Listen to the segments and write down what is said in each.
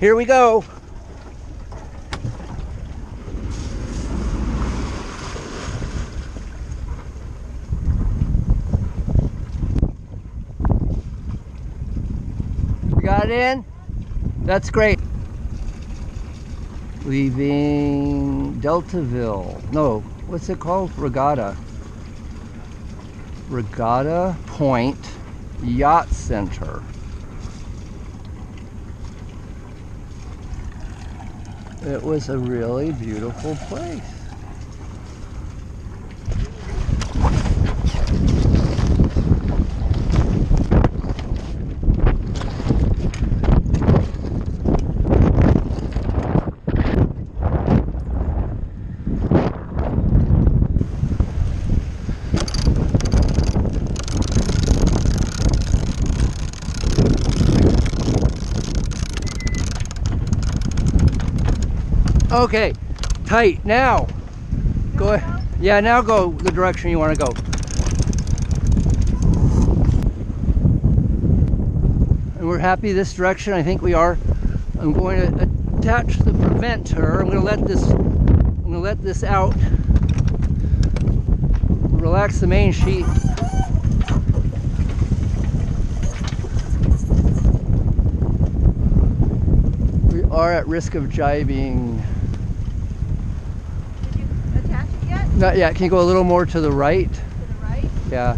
Here we go. You got it in? That's great. Leaving Deltaville. No, what's it called? Regatta. Regatta Point Yacht Center. It was a really beautiful place. Okay, tight. Now, go ahead. Yeah, now go the direction you want to go. And we're happy this direction. I think we are. I'm going to attach the preventer. I'm going to let this. I'm going to let this out. Relax the main sheet. We are at risk of jibing. Did you attach it yet? Not yet. Can you go a little more to the right? To the right? Yeah.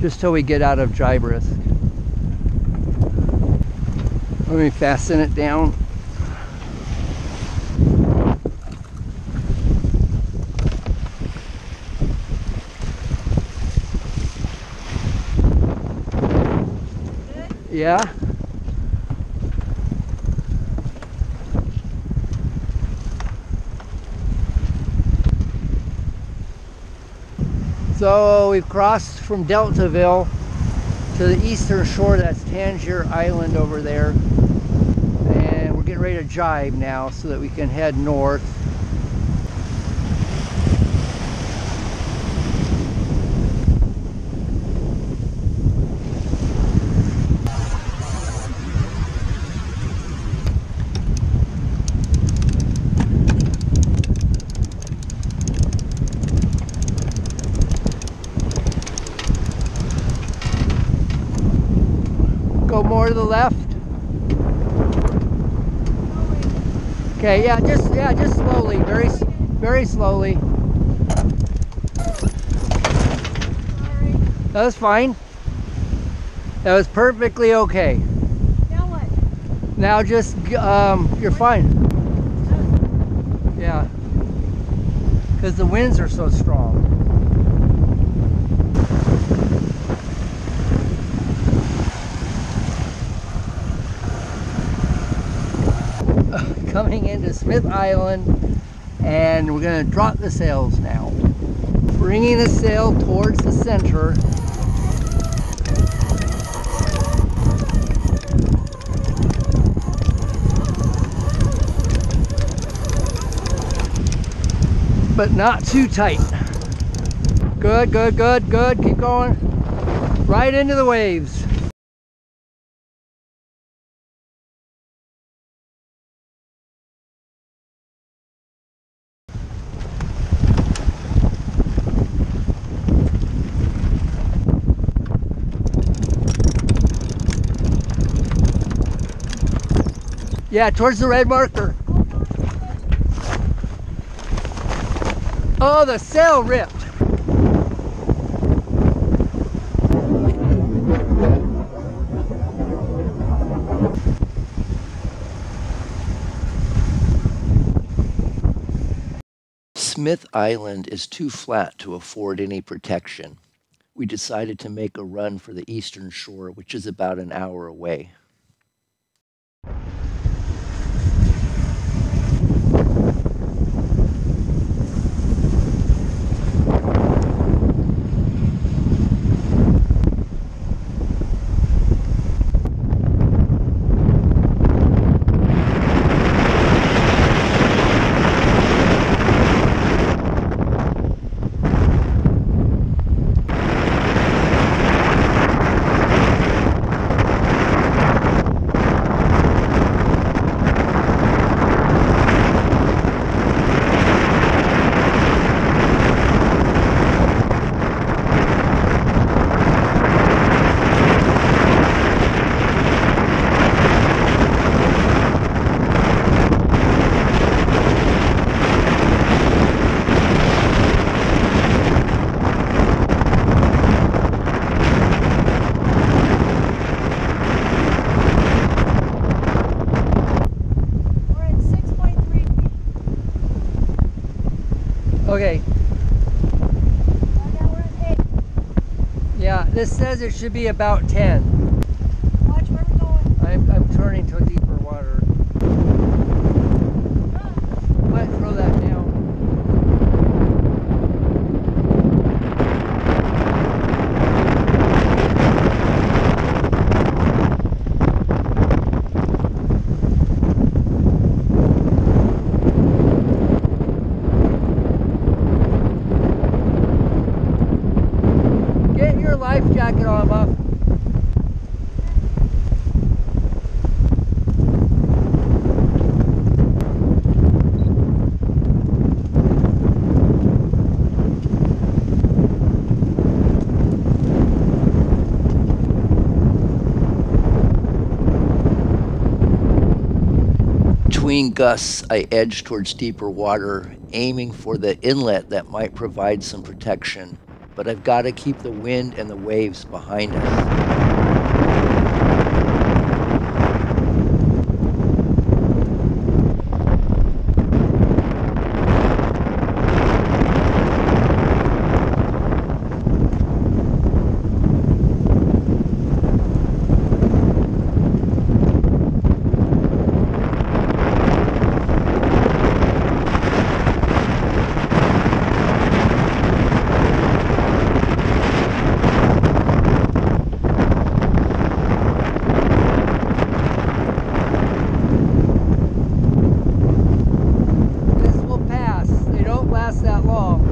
Just till we get out of jibe risk. Let me fasten it down. Good? Yeah. So we've crossed from Deltaville to the eastern shore. That's Tangier Island over there. And we're getting ready to jibe now so that we can head north. Go more to the left. Okay, yeah, just yeah, just slowly, very very slowly. That was fine. That was perfectly okay. Now what? Now just um, you're fine. Yeah, because the winds are so strong. Coming into Smith Island, and we're going to drop the sails now. Bringing the sail towards the center. but not too tight. Good, good, good, good. Keep going. Right into the waves. Yeah, towards the red marker. Oh, the sail ripped. Smith Island is too flat to afford any protection. We decided to make a run for the eastern shore, which is about an hour away. This says it should be about 10. Watch where we're going. I'm, I'm turning to deeper water. Might throw that down. Get your life jacket on, Buff. Between gusts, I edge towards deeper water, aiming for the inlet that might provide some protection. But I've got to keep the wind and the waves behind us. This will pass. They don't last that long.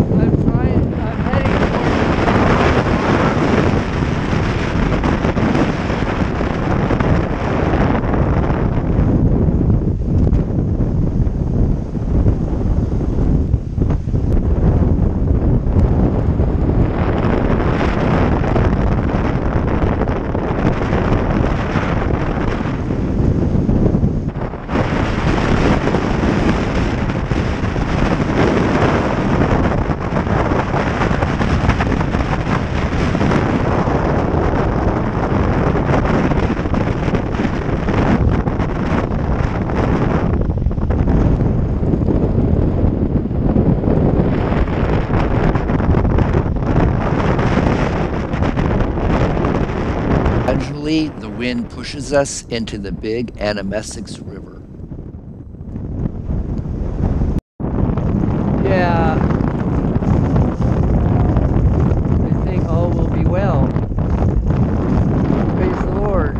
I'm trying. I'm heading. Gradually, the wind pushes us into the big Annemessex River. Yeah. I think all will be well. Praise the Lord.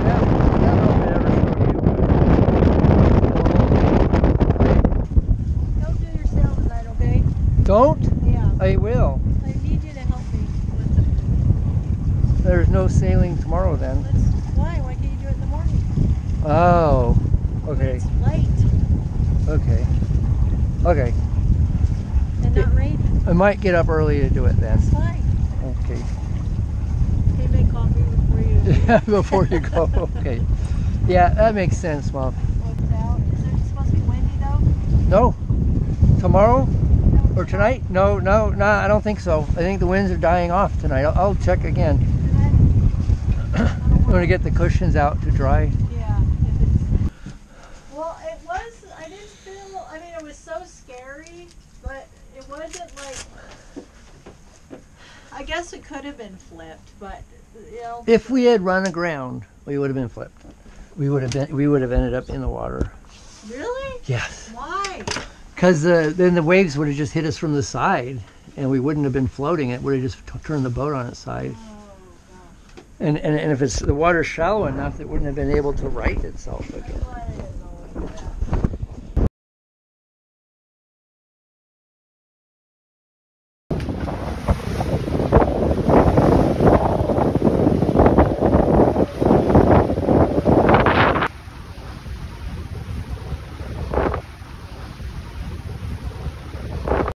Yeah, yeah, no, I never showed you. Don't do your sail tonight, okay? Don't? Yeah. I will. I need you to help me with the. There's no sailing tomorrow then. Let's. Why? Why can't you do it in the morning? Oh, When okay, It's late okay, okay. and not rainy. I might get up early to do it then. It's fine. Okay. Can you make coffee before you? Yeah, before you go. Okay. Yeah, that makes sense, Mom. What's out? Is it supposed to be windy though? No, tomorrow No, or tonight? No, no, no. I don't think so. I think the winds are dying off tonight. I'll, I'll check again. I'm gonna get the cushions out to dry. Yeah. if it's- Well, it was. I didn't feel. I mean, it was so scary, but it wasn't like. I guess it could have been flipped, but you know. If we had run aground, we would have been flipped. We would have been. We would have ended up in the water. Really? Yes. Why? Because uh, then the waves would have just hit us from the side, and we wouldn't have been floating. It would have just t- turned the boat on its side. Oh, And, and and if it's the water's shallow enough, it wouldn't have been able to right itself again.